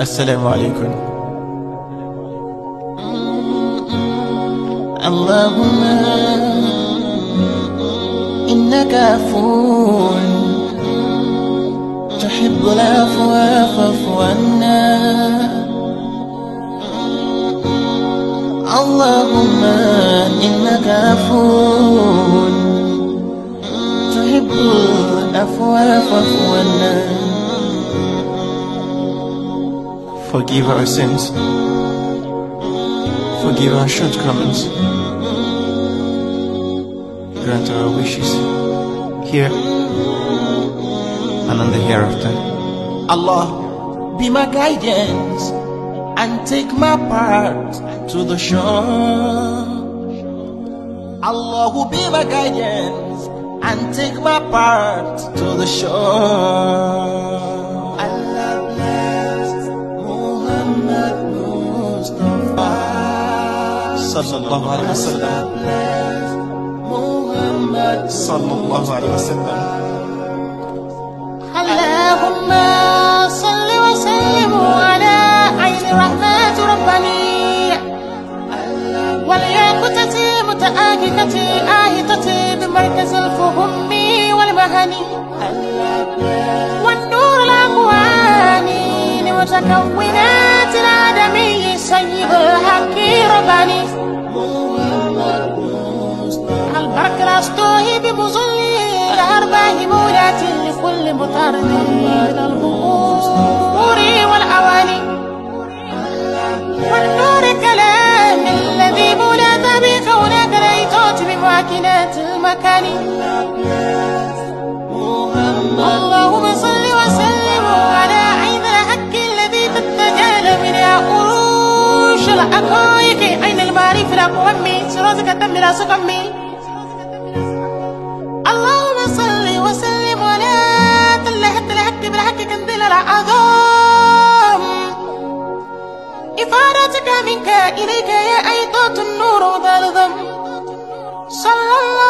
السلام عليكم. اللهم إنك عفو تحب العفو فاعف عنا. اللهم إنك عفو Forgive our sins. Forgive our shortcomings. Grant our wishes here and on the hereafter. Allah, be my guidance and take my part to the shore. Allah will be my guidance and take my part to the shore. Sallallahu alaihi wasallam. Muhammad sallallahu alaihi wasallam. اللهم صل وسلم على عين رحمة رباني والياقتة متآككة آهتة بمركز الفهم والمهني والنور الأكواني لمتكونات سيد الحق رباني. البرك الأسطوهي بمظل الأرباح مولات لكل مطارد من البخور والأواني. والنور كلام الذي مولات به كونك ليتوت بمواكنات المكان. عروش الحقائق عين المعرفة الأقوم سرازك تم سقمي. اللهم صل وسلم على تلهت الحق بالحق كندل العظام إفادتك منك إليك يا أيضات النور ذا صلى الله